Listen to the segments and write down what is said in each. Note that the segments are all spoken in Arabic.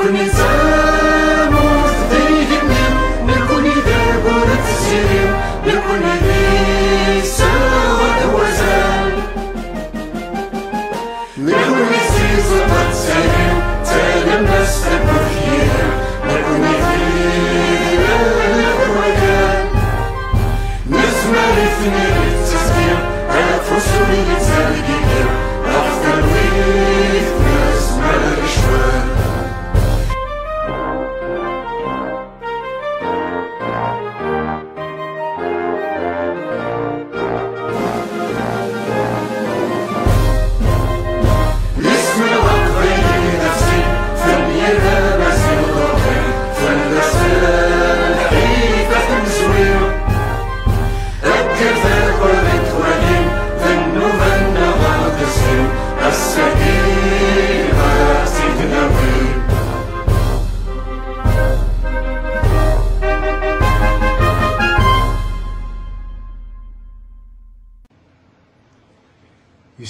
Acronymism.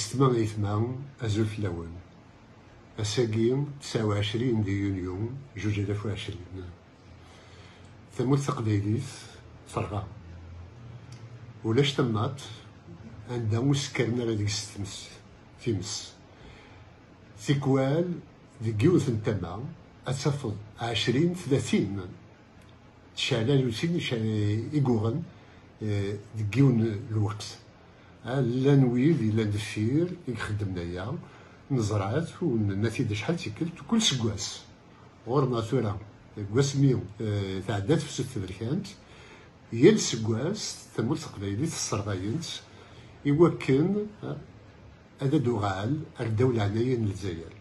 يستمع أزول فلاون الساقي تسعة وعشرين دي يونيو جوج ألاف وعشرين. ثمود تقبيليت فرغا ولاش تمات عندها مسكرنا لديك ستمس تيمس تيكوال دي جيوث نتما أتفض عشرين ثلاثين. تشعلال وسين إيقوغن دي جيون الوقت. لا نويل لا ندفير يخدمنا يا نزرعات والنتيجة شحال تيكلت كل سكواس غورنا ثورة كواس ميو آه، تعدات في ست بركانت هي السكواس تمول تقبيليت الصرغاينت يوكن آه، هذا دوغال الدولة عناية للجزائر.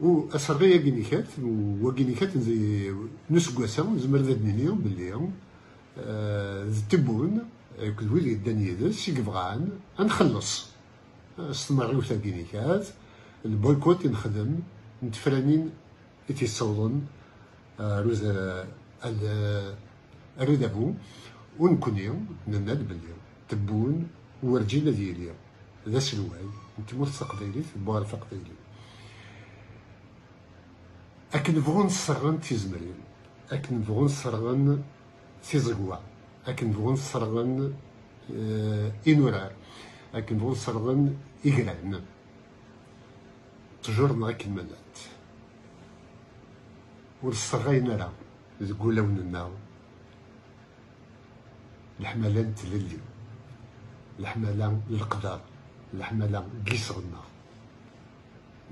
و الصرغية كينيكات وكينيكات نسكواسا زمر ذا دنيا باللي آه، كل ويلي داني يدس يبغان نخلص. استمروا ثاقينيكات البويكوت نخدم نتفرانين يتصوضن روز الردابو ونكونيو نناد بلي تبون ورجينا ديالي ذا سلواي نتمو تقبيلي بوار تقبيلي أكن بغون صرغن تيزمرين. أكن بغون صرغن تيزقوا أكن صرغن آه، إنورار أكن بغون صرغن إجران تجرنا أكن منات ورصغينا لا. تقول لوننا الحملان تللي. الحملان للقدر. الحملان قيصغنا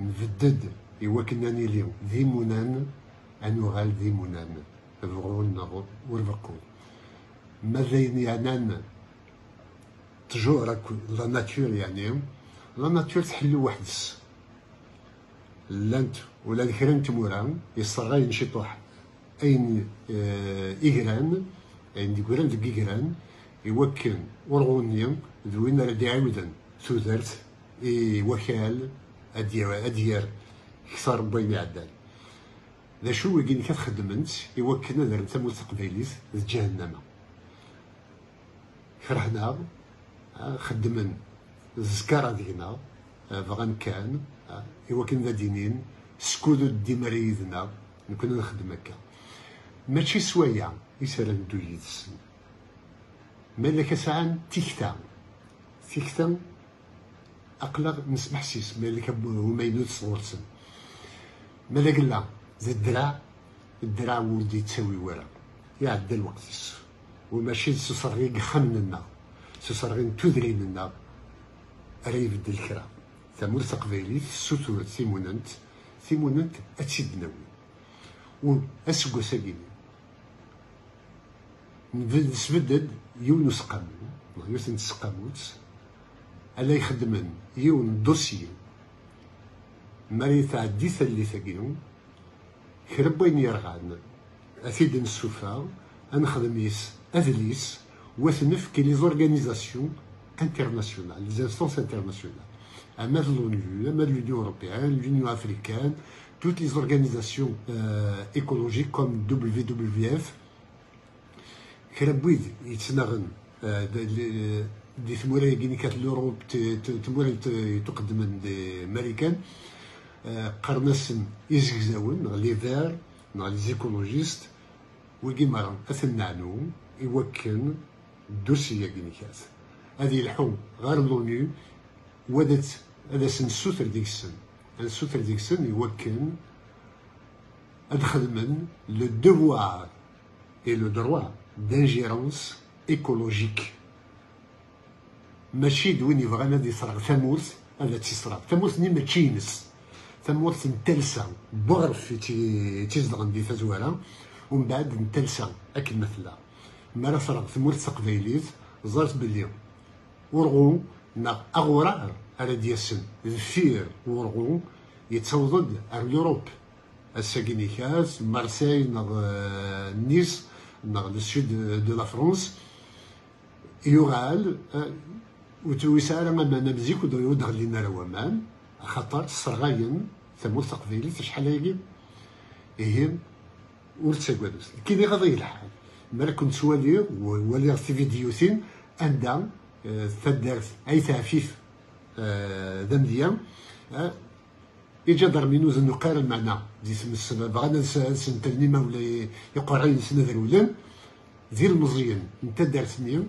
نفدد. يوكناني اليوم ذي منان أنوغال ذي منان. بغون نغو وربقو ماذا يعني تجو راك لا ناتور يعني. لا ناتور تحلو وحدس لانت ولا ذكرن تمورا. يصغى ينشطوح أين آه، إيغران. أين ديكوران ديك إيغران. يوكن ورغونيا ذوين راه يعاودن تودرت إي وكال. ادير ادير كثر ربي يعدل. ذا شو وين كتخدمنت. يوكلنا دار تموت تقبيليت جهنم. كرهنا آه، خدمن الزكارة دينا آه، بغان كان آه، إوا كنا دينين سكودو الدمري يدنا نكون نخدم هكا. ماشي سوايع يسال ندو يدسن. مالك ساعة تيكتا. تيكتا أقلق نسمح سيس مالك هما ينوت صورتسن مالك لا زي الدراع الدراع ولدي تساوي ورا. يعدى الوقت وماشي سوسرغي خمننا سوسرغي تدري لنا. راه يبدل كرا ثمور تقبيليت سوتور ثيموننت ثيموننت أتشد نوي. و اسكو ساقيني نسبدد يونس قامو يوث نتسقاموت ألا يخدمن. يون دوسي. ماري تعدي ثلي ثقينو كرب وين يرغان. أثيد نسوفا. نخدم يس اذليس وثنف كي لي زورغانيزاسيون internationales, les instances internationales, à même l'ONU, à même l'Union européenne, l'Union africaine, toutes les organisations euh, écologiques comme WWF, كربويد يتنغن دي ثمورة يجيني كانت الأوروب تمورة تقدم من الأمريكان قرنسن يزكزاون نغ ليفير نغ لي زيكولوجيست وكي مرة أثنانو يوكن الدوسية كينيكات هذه الحوم غير لونيو ودت هذا سن سوتر ديك السن السوتر ديك السن يوكن أدخل لو دوار إي لو دروا دانجيرونس إيكولوجيك. ماشي دوين يبغى نادي يصرغ. ثمورث هذا تيصرغ ثمورث ني تشينس. ثمورث نتلسا. بغرف تيزدغن دي تزوارا ومن بعد نتلسا أكل مثلا. راه صرغ ثمورث تقبيليت زرت بلي ورغو نا أغورا على دياسن الفير ورغو يتوضد على لوروب الساكينيكاس مارسيل نغ نيس نغ لو سود دو لا فرونس. يغال وتويسال ما ما نمزيك ودو يودغ لينا روامان خاطر صرغاين ثمور تقبيلي شحال هاكي إيه ور تساكادوس كي غادي الحال مالا كنت سوالي ولي في فيديوثين عندها تدارت اي تعفيف ذا مزيان إجا ضرمينو زنو قال المعنى. دي سمس بغانا نسنترني ولا يقرا ينسنا ذرولان ذي المزيان انت دارتني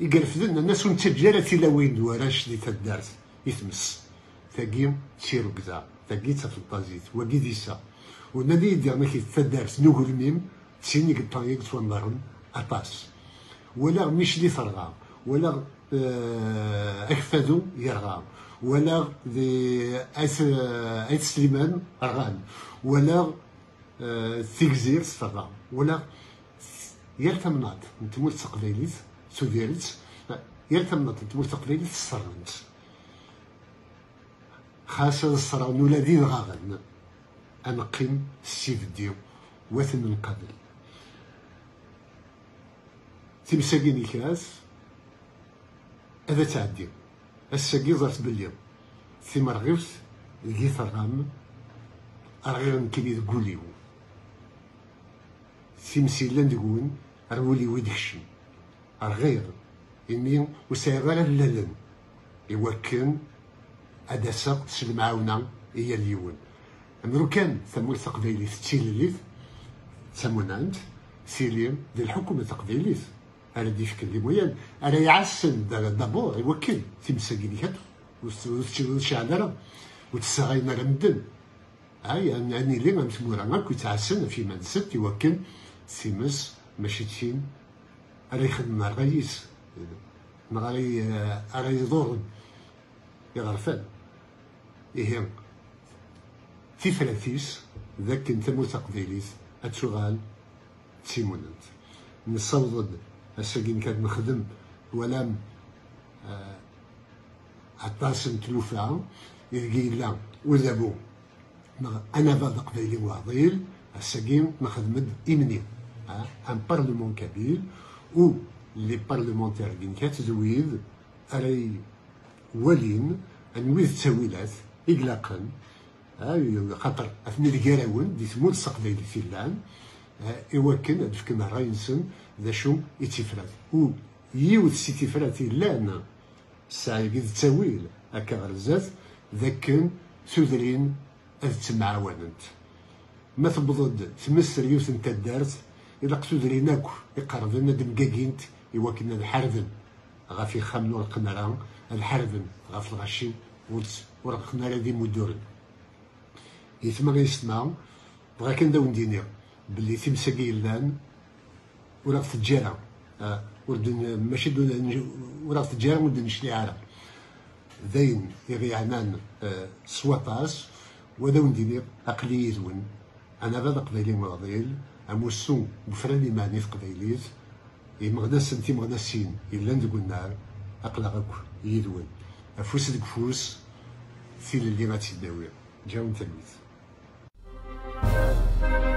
يقرفدن الناس ونتجالة تلاوين دواراش دي تدارت يتمس ثاقي تشيرو كذا ثاقي تفلطازيت وقي ديسا ونادي يدير كي تدارت نوغل ميم تسيني قطايق تونضرن أطاس. ولا مش لي ثرغا ولا آه، أكفادو يرغا ولا ذي ايس ايس سليمان رغان. ولا ثيكزير صفرا ولا يال تمناط نتمول تقبيليت سوديريت. يال تمناط تقبيليت صرنت خاصة الصران ولا ذي غاغن أنقم السيف ديو وثن القبل تمساقيني كاس هذا تعدي. الساقي ظرت بلي في مرغيوس لقيت الغام أرغير نكلي تقوليو في مسيلان تقول رولي ويدكشي أرغير إني وسيغال اللالن. يوكن أداسا سلمعاونا هي اليون أمرو كان ثمول تقبيليت تيليت ثمونانت سيليم ديال الحكومة تقبيليت على ديفك اللي مويان. على يعسن دابور يوكل. تمساكي ديك وتشعل وتساغينا على مدن هاي أني لي غنتمورا غاك ويتعسن في منسد يوكل. سيمس ماشي تشين على يخدم مع الرئيس. على يدور يغرفان. إيه. في فراتيس ذاك أنت متقبليت اتشغال تيموننت نصوض الساكين كانت نخدم ولم عطاس نتلوفا يلقي لا وذابو. أنا بعد قبيلي واضيل الساكين نخدم إمني. ان بارلمون كبير و لي بارلمونتير كين كاتزويد راي ولين أن ويد تاويلات إقلاقا. خاطر اثني الكراون دي ثمود السقبيل في اللان إوكن هاد فكنا راينسن ذا شو؟ يتفرات و يود سي تفرات لأن ساعي قد تاويل هكا غرزات ذاكن سودرين أذ تمعاوننت ما تبضد تمسر يوث أنت دارت إلا قتودرين أكو يقربن دمقاقينت يوكن الحرذن غافي خامنو القنران الحرذن غاف الغشي ورقنا دي مدورن. يتما غيسمع بغا كان داون دينير باللي تمساكي لأن ولا في آه وردن ماشي دون ولا التجاره وردن نشلي عارف ذين يغي عنان آه سواطاس وذا وندير أقلي يزون أنا غدا قبيلي مغضيل أموسو بفراني معني في قبيليز. يمغنا سنتي مغنا سين إلا ندقو النار غاك يدون أفوس دك فوس في اللي غاتي داوي. جاون thank you